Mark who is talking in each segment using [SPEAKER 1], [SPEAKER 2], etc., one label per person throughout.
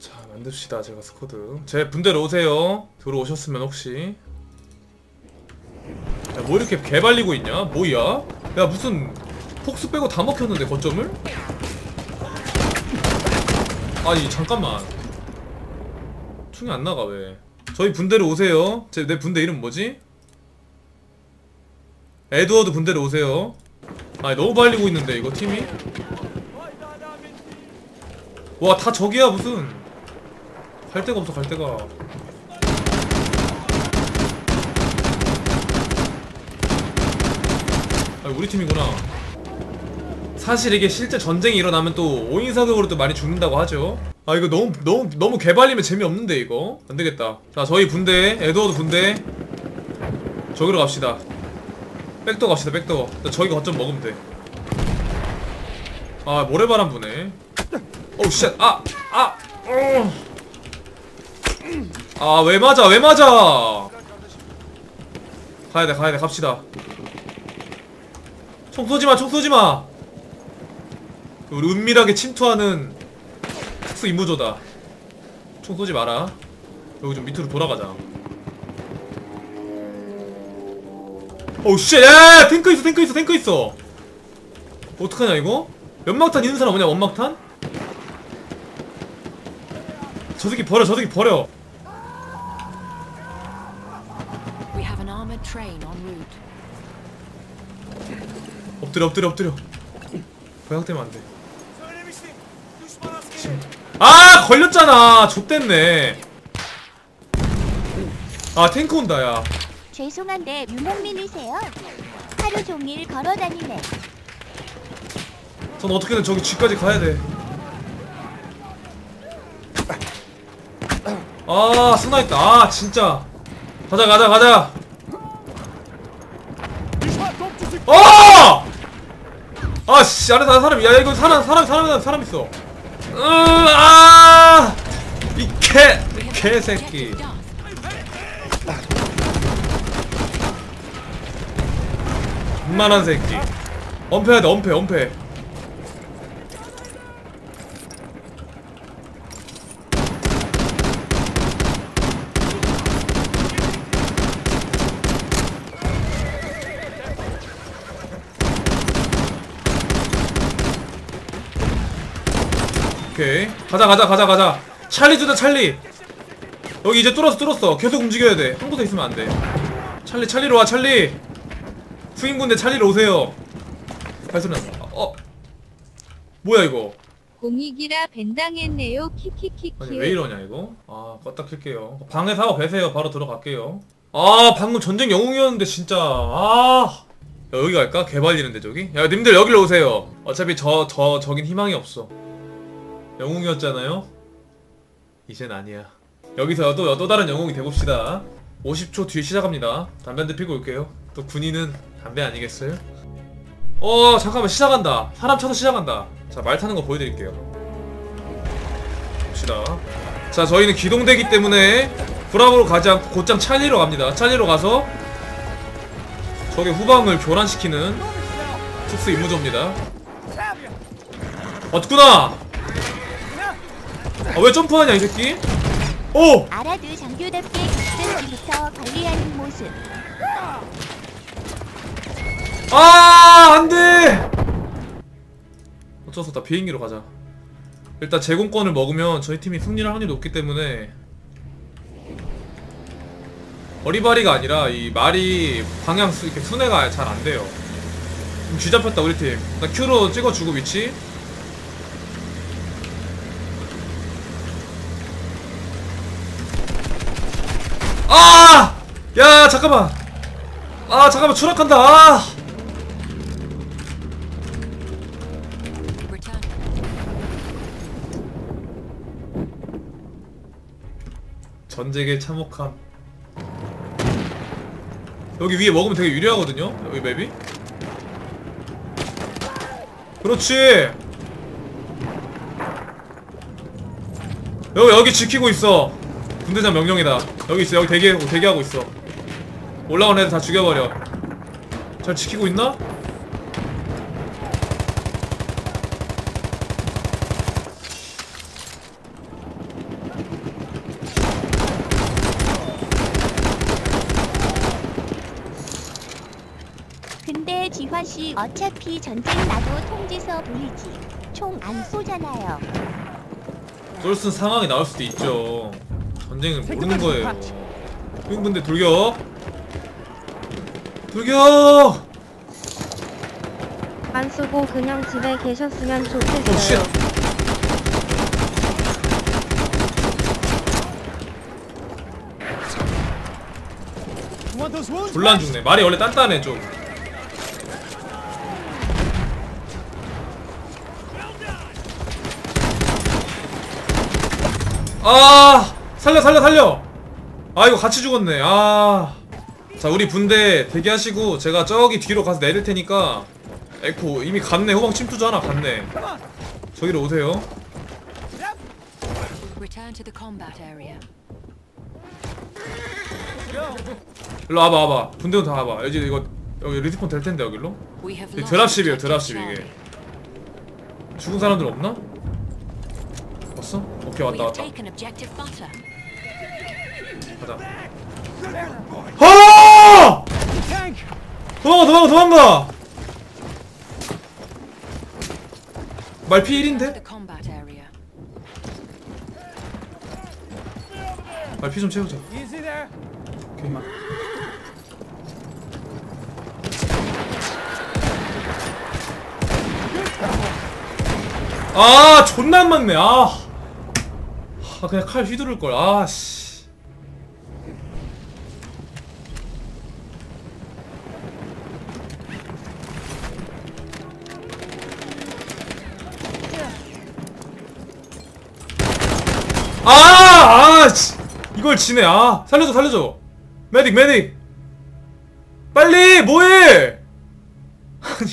[SPEAKER 1] 자 만듭시다 제가 스쿼드. 제 분대로 오세요. 들어오셨으면 혹시. 야 뭐 이렇게 개발리고 있냐? 뭐야? 야 무슨 폭스 빼고 다 먹혔는데 거점을? 아니 잠깐만. 총이 안 나가 왜? 저희 분대로 오세요. 제 내 분대 이름 뭐지? 에드워드 분대로 오세요. 아니 너무 발리고 있는데 이거 팀이? 와 다 저기야 무슨 갈 데가 없어 갈 데가 아 우리 팀이구나 사실 이게 실제 전쟁이 일어나면 또 5인 사격으로 또 많이 죽는다고 하죠 아 이거 너무 너무 너무 개발리면 재미없는데 이거 안되겠다 자 저희 분대 에드워드 분대 저기로 갑시다 백도 갑시다 백도 저기 거점 먹으면 돼아 모래바람 부네 oh shit! 아! 아! 어. 아, 왜 맞아? 왜 맞아? 가야돼, 가야돼, 갑시다. 총 쏘지 마, 총 쏘지 마! 우리 은밀하게 침투하는 특수 임무조다. 총 쏘지 마라. 여기 좀 밑으로 돌아가자. oh shit! 야! 탱크 있어, 탱크 있어, 탱크 있어! 어떡하냐, 이거? 연막탄 있는 사람 뭐냐, 연막탄? 저 새끼 버려 저 새끼 버려 엎드려 엎드려 엎드려. 포착되면 안돼. 아 걸렸잖아. 좆됐네. 아 탱크 온다 야.
[SPEAKER 2] 죄송한데 유목민이세요? 하루 종일 걸어 다니네.
[SPEAKER 1] 전 어떻게든 저기 쥐까지 가야돼. 아 스나있다. 아 진짜. 가자 가자 가자. 어! 아씨 안에 다 사람 야 이거 사람 사람 사람 사람 있어. 으아! 이개 개새끼. 존만한 새끼. 엄폐해야 돼 엄폐 엄폐 오케이 가자 가자 가자 가자. 찰리 주자 찰리. 여기 이제 뚫었어 뚫었어. 계속 움직여야 돼한 곳에 있으면 안돼. 찰리 찰리로 와 찰리. 후임군대 찰리로 오세요. 발소리 났어? 어 뭐야 이거?
[SPEAKER 2] 공익이라 벤당했네요. 키키키키.
[SPEAKER 1] 아니 왜 이러냐 이거? 아 껐다 켤게요. 방에서 하고 계세요. 바로 들어갈게요. 아 방금 전쟁 영웅이었는데 진짜. 아. 야, 여기 갈까? 개발리는데 저기? 야 님들 여기로 오세요. 어차피 저, 저, 저긴 희망이 없어 영웅이었잖아요. 이젠 아니야. 여기서 또, 또 다른 영웅이 돼봅시다. 50초 뒤에 시작합니다. 담배 한 대 피고 올게요. 또 군인은 담배 아니겠어요? 어 잠깐만 시작한다. 사람 쳐서 시작한다. 자 말 타는 거 보여드릴게요. 봅시다. 자 저희는 기동대기 때문에 브라보로 가지 않고 곧장 찰리로 갑니다. 찰리로 가서 적의 후방을 교란시키는 특수 임무조입니다. 왔구나 아 왜 점프하냐 이 새끼? 오!
[SPEAKER 2] 알아도 장교답게 급등기부터 관리하는 모습.
[SPEAKER 1] 아 안돼! 어쩔 수 없다 비행기로 가자. 일단 제공권을 먹으면 저희 팀이 승리를 할 확률이 높기 때문에 어리바리가 아니라 이 말이 방향 수, 이렇게 순회가 잘 안 돼요. 좀 쥐잡혔다 우리 팀 나 Q로 찍어주고 위치 아! 야 잠깐만. 아 잠깐만 추락한다. 아! 전쟁의 참혹함. 여기 위에 먹으면 되게 유리하거든요? 여기 맵이? 그렇지! 여기 여기 지키고 있어 군대장 명령이다. 여기 있어. 여기 대기, 대기하고 있어. 올라온 애들 다 죽여버려. 잘 지키고 있나?
[SPEAKER 2] 근데 지화씨 어차피 전쟁 나도 통지서 돌리지. 총 안 쏘잖아요.
[SPEAKER 1] 쏠순 상황이 나올 수도 있죠. 전쟁을 모르는 거예요. 후임분들 돌격! 돌격!
[SPEAKER 3] 안 쓰고 그냥 집에 계셨으면. 좋겠어요.
[SPEAKER 1] 졸라 안 죽네. 말이 원래 단단해, 좀. 아! 살려, 살려, 살려! 아, 이거 같이 죽었네. 아. 자, 우리 분대 대기하시고, 제가 저기 뒤로 가서 내릴 테니까, 에코, 이미 갔네. 후방 침투자 하나 갔네. 저기로 오세요. 일로 와봐, 와봐. 분대원 다 와봐. 여기, 이거, 여기 리스폰 될 텐데, 여기로? 드랍십이에요 드랍십. 이게 죽은 사람들 없나? 왔어? 오케이 왔다 왔다. 가자 아! 도망가 도망가 도망가! 말
[SPEAKER 4] To
[SPEAKER 1] P1인데?
[SPEAKER 4] the combat area.
[SPEAKER 1] 말 P 좀 채우자. 오케이. 아 존나 안 맞네. 아, 아 그냥 칼 휘두를 걸. 아씨 이걸 지네. 아, 살려줘, 살려줘. 메딕, 메딕. 빨리, 뭐해? 아니.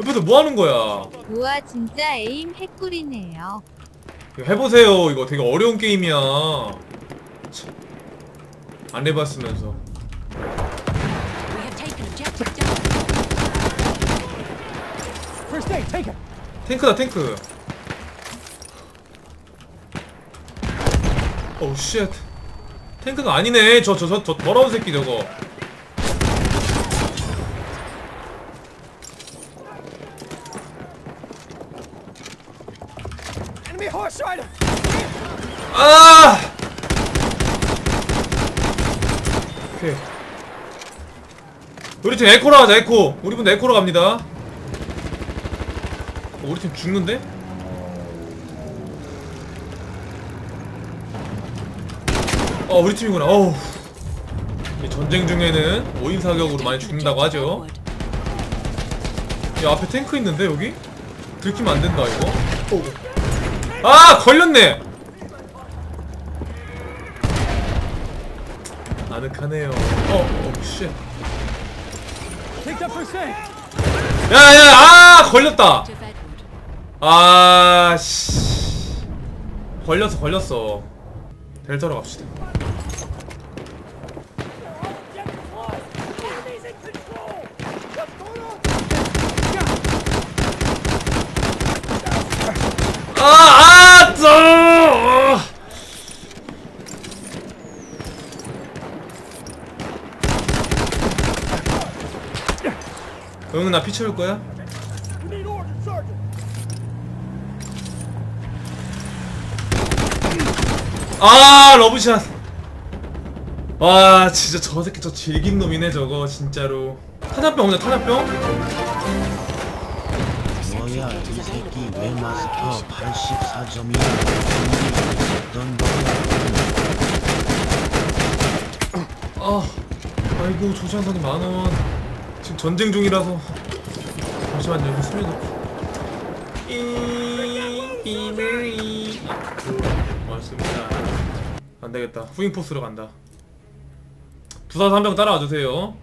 [SPEAKER 1] 옆에서 뭐 하는 거야?
[SPEAKER 5] 우와 진짜 에임 핵꿀이네요.
[SPEAKER 1] 이거 해보세요. 이거 되게 어려운 게임이야. 참. 안 해봤으면서. 탱크다, 탱크. 오우, 쉣. 탱크가 아니네. 저, 저, 저, 저 더러운 새끼 저거. 아! 오케이. 우리 팀 에코로 하자, 에코. 우리 분들 에코로 갑니다. 어, 우리 팀 죽는데? 어, 우리 팀이구나. 어우. 이 전쟁 중에는 5인 사격으로 많이 죽는다고 하죠. 야, 앞에 탱크 있는데, 여기? 들키면 안 된다, 이거. 오. 아, 걸렸네! 아늑하네요. 어, 어, 쉣. 야, 야, 아, 걸렸다!
[SPEAKER 4] Objective Edward.
[SPEAKER 1] 아, 씨. 걸렸어, 걸렸어. 델타로 갑시다. 아, 아, 저! 응, 나피 채울 거야? 아 러브샷 와 진짜 저 새끼 저 질긴 놈이네 저거 진짜로 탄약병 없네 탄약병?
[SPEAKER 6] 뭐야 이 새끼 왜 마스터 84점이야
[SPEAKER 1] 넌아 아이고 조시한선이 만원 지금 전쟁 중이라서. 잠시만요 이거 숨겨놓고. 이이메리 고맙습니다. 안되겠다. 후잉포스로 간다. 부사수 한명 따라와 주세요.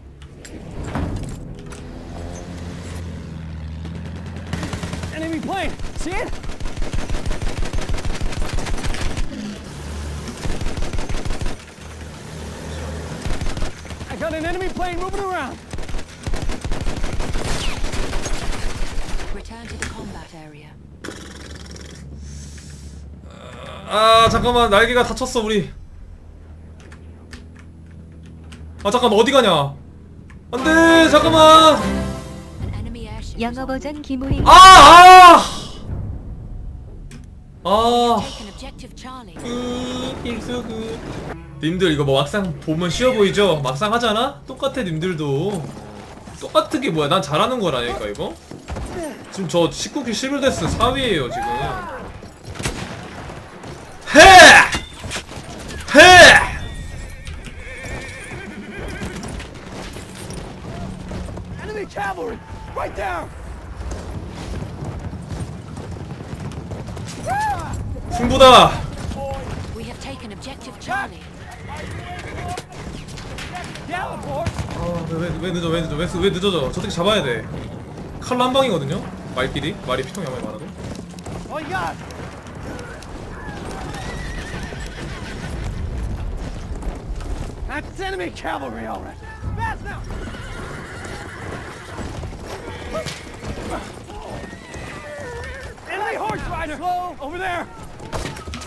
[SPEAKER 7] Enemy plane! See it? I got an enemy plane moving around!
[SPEAKER 1] 아 잠깐만 날개가 다쳤어 우리 아 잠깐만 어디 가냐 안돼 잠깐만.
[SPEAKER 2] 영어 버전 김우림
[SPEAKER 1] 아아 아.
[SPEAKER 4] Taken objective Charlie.
[SPEAKER 1] 음, 일수그 님들 이거 뭐 막상 보면 쉬워 보이죠? 막상 하잖아? 똑같아 님들도 똑같은 게 뭐야 난 잘하는 거라니까 이거 지금 저 19킬 11데스 4위에요 지금 승부다
[SPEAKER 4] We have taken objective Charlie.
[SPEAKER 7] Down, boys!
[SPEAKER 1] 아왜 왜 늦어 왜 늦어 왜, 왜 늦어져 저 새끼 잡아야 돼 칼로 한 방이거든요 말끼리 말이 피통이 아무리 많아도
[SPEAKER 7] All you got! That's enemy cavalry, all right. Fast now!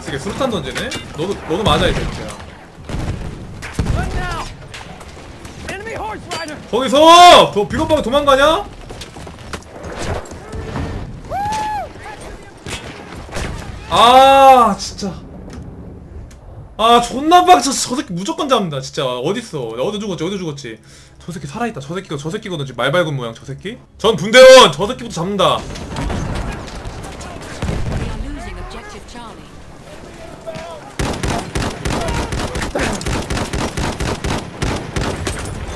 [SPEAKER 1] 되게 수류탄 던지네? 너도 너도 맞아 이 새끼야! 거기서! 더 비겁하게 도망가냐? 아 진짜. 아 존나 빡쳐. 저 새끼 무조건 잡는다 진짜. 어딨어? 어디 죽었지 어디 죽었지 저 새끼 살아있다. 저 새끼가 저 새끼거든 지금 말 밝은 모양 저 새끼. 전 분대원! 저 새끼부터 잡는다.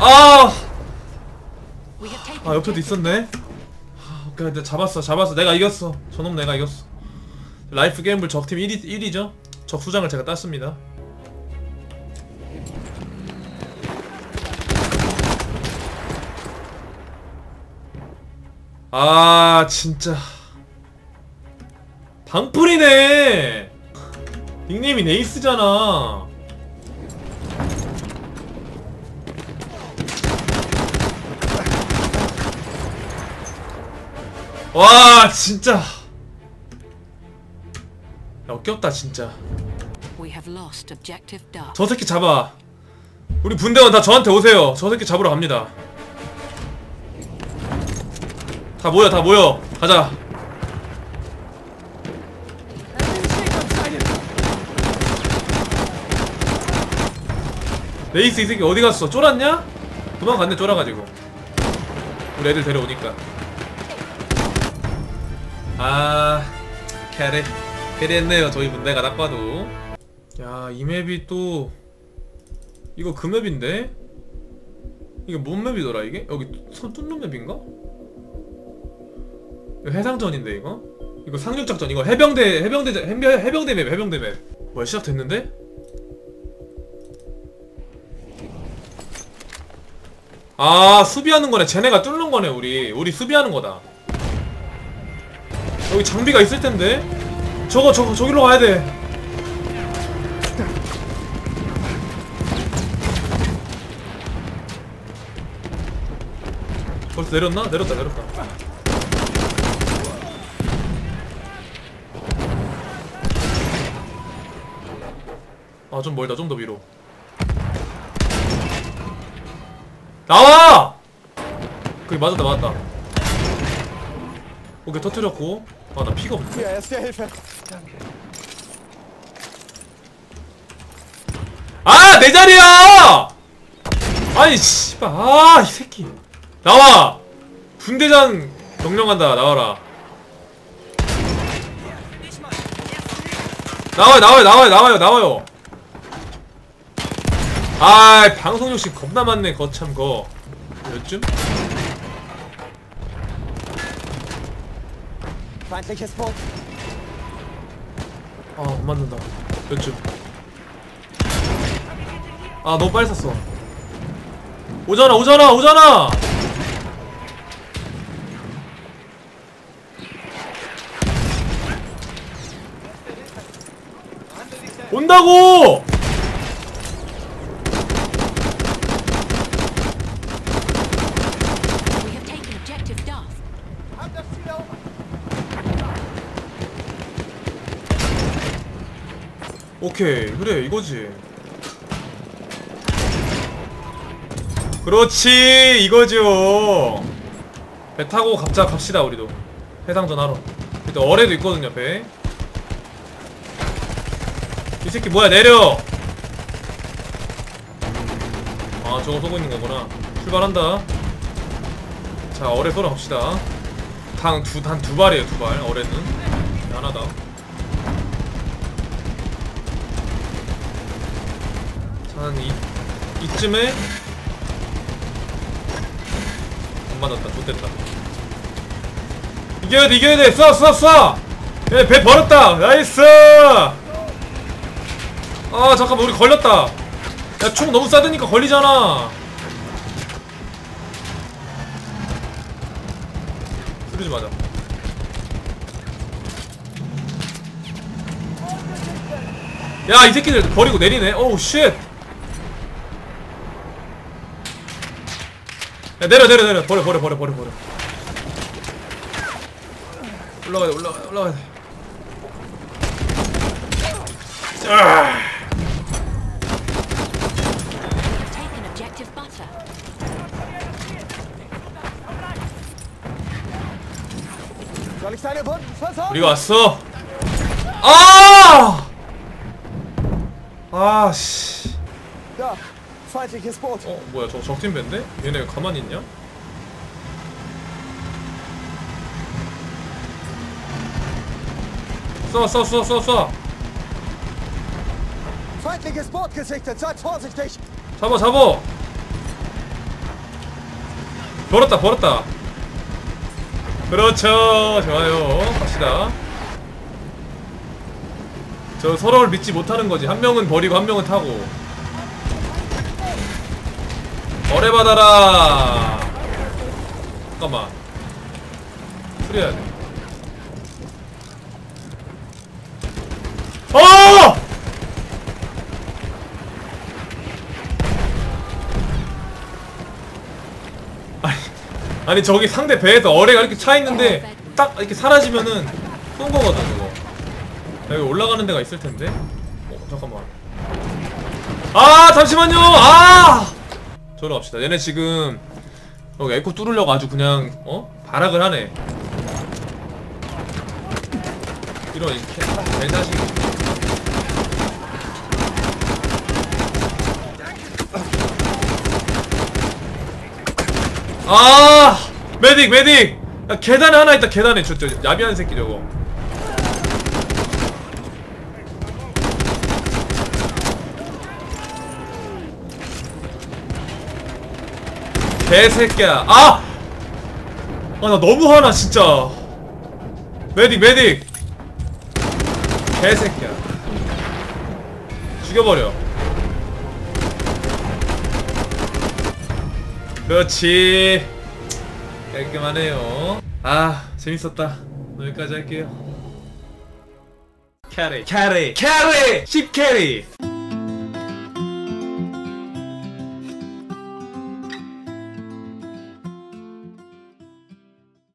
[SPEAKER 1] 아! 아 옆에도 있었네. 아, 오케이. 근데 잡았어 잡았어. 내가 이겼어. 저놈 내가 이겼어. 라이프 게임블 적팀 1위, 1위죠? 적 수장을 제가 땄습니다 아 진짜. 방풀이네. 닉네임이 네이스잖아. 와 진짜. 역겹다 진짜. 저 새끼 잡아. 우리 분대원 다 저한테 오세요. 저 새끼 잡으러 갑니다 다 모여 다 모여 가자! 레이스 이 새끼 어디 갔어 쫄았냐? 도망갔네 쫄아가지고 우리 애들 데려오니까 아 carry carry했네요 저희 분대가 딱 봐도 야이 map이 또 이거 그 map인데? 이게 뭔 맵이더라 이게? 여기 손 뚫는 map인가? 해상전인데 이거? 이거 상륙작전 이거 해병대 해병대 해병, 해병대 map 해병대 map 뭐야 시작됐는데? 아 수비하는 거네. 쟤네가 뚫는 거네 우리. 우리 수비하는 거다. 여기 장비가 있을 텐데? 저거 저거 저기로 가야 돼. 벌써 내렸나? 내렸다 내렸다 아 좀 멀다 좀 더 위로 나와! 그게 맞았다 맞았다 오케이 터뜨렸고 아 나 피가 없네. 아! 내 자리야! 아니 씨발 아 이 새끼 나와! 분대장 명령한다 나와라 나와요 나와요 나와요 나와요 나와요 아 방송 욕심 겁나 많네 거참 거. 몇쯤? 아못 맞는다. 몇쯤 아 너무 빨리 샀어. 오잖아 오잖아 오잖아! 온다고 오케이 그래 이거지. 그렇지 이거죠. 배 타고 갑자 갑시다 우리도. 해상전 하러 그때 어뢰도 있거든요 배이 새끼 뭐야 내려! 아 저거 쏘고 있는 거구나. 출발한다. 자 어뢰 쏘러 갑시다. 단두단 두 발이에요 두발. 어뢰는. 하나다 한 이, 이쯤에 안 맞았다. 좆됐다. 이겨야 돼 이겨야 돼쏴쏴쏴! 예, 배 버렸다. nice! 아 잠깐만 우리 걸렸다. 야 총 너무 싸대니까 걸리잖아. 쓰러지 마자. 야 이 새끼들 버리고 내리네. 어우 shit 야 내려 내려 내려 버려 버려 버려 버려 버려 올라가야 돼 올라가 올라가야 돼 아.
[SPEAKER 7] Versorgen?
[SPEAKER 1] 우리가 왔어 아! 아 씨
[SPEAKER 7] Da, feindliches Boot.
[SPEAKER 1] 어 뭐야 저 적팀 밴데? 얘네 왜 가만히 있냐? 쏴 쏴 쏴 쏴 쏴.
[SPEAKER 7] Feindliches Boot gesichtet, seid vorsichtig.
[SPEAKER 1] 잡아 잡아. 벌었다 벌었다. 그렇죠. 좋아요. 갑시다. 저 서로를 믿지 못하는 거지. 한 명은 버리고 한 명은 타고 어뢰 받아라. 잠깐만. 수리해야 돼. 어! 아니, 아니 저기 상대 배에서 어뢰가 이렇게 차 있는데 딱 이렇게 사라지면은 쏜 거거든 그거. 여기 올라가는 데가 있을 텐데. 어 잠깐만. 아 잠시만요! 아 저로 갑시다. 얘네 지금 여기 에코 뚫으려고 아주 그냥 어? 발악을 하네. 이런 개자식. 아! 메딕 메딕! 야, 계단에 하나 있다 계단에. 저, 저 야비한 새끼 저거 개새끼야. 아! 아 나 너무 화나 진짜. 메딕 메딕. 개새끼야. 죽여버려. 그렇지. 깔끔하네요. 아 재밌었다. 여기까지 할게요. 캐리. 캐리. 캐리! 10캐리